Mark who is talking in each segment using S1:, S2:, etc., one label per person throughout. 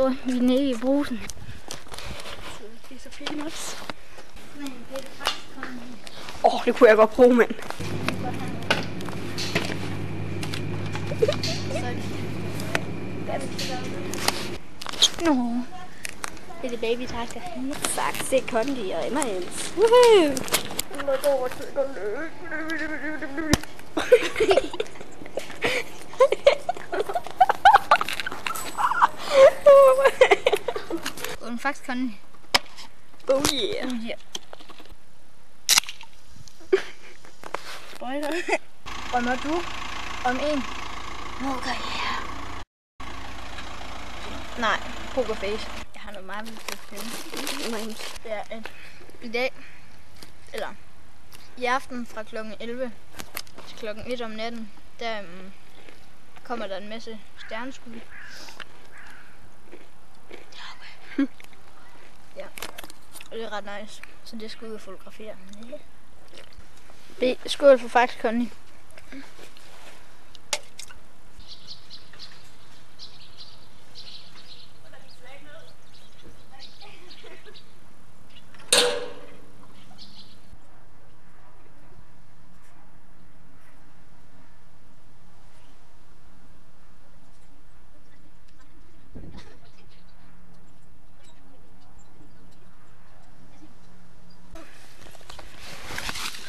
S1: Så er vi nede i brusen.
S2: Det er så peanuts. Åh, oh, det kunne jeg godt bruge, mand.
S1: Nå. Det er det baby tasker.
S2: Faxe, Kondi og M&M's.
S1: Woohoo! En faktisk kan
S2: Oh yeah.
S1: Spoiler. Drømmer du om en målkarriere? Nej, pokerface. Jeg har noget meget vildt til at finde. Det er at i dag, eller i aften fra kl. 11 til kl. 1 om natten, der um, kommer der en masse stjerneskud. Ja, og det er ret nice. Så det skal ud og fotografere. Yeah. skål for Fax Conny.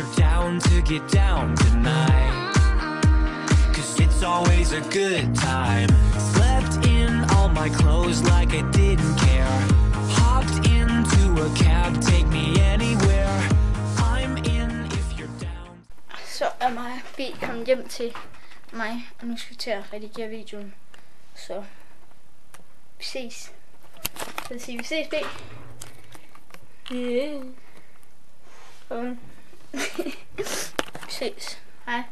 S3: you're down to get down tonight. Cause it's always a good time. Slept in all my clothes like I didn't care. Hopped into a cab, take me anywhere. I'm in if you're down.
S1: Så er mig B kommet hjem til mig, og nu skal vi til at redigere videoen. Så vi ses. Så vil sige, vi ses.
S2: Yeah.
S1: Og vi ses. Hej.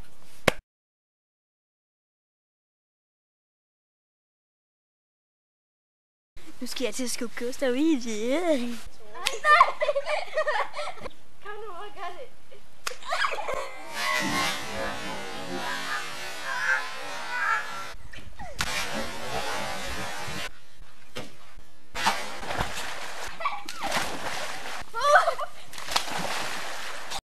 S2: Nu skal jeg til at skubbe Gustav i
S1: det.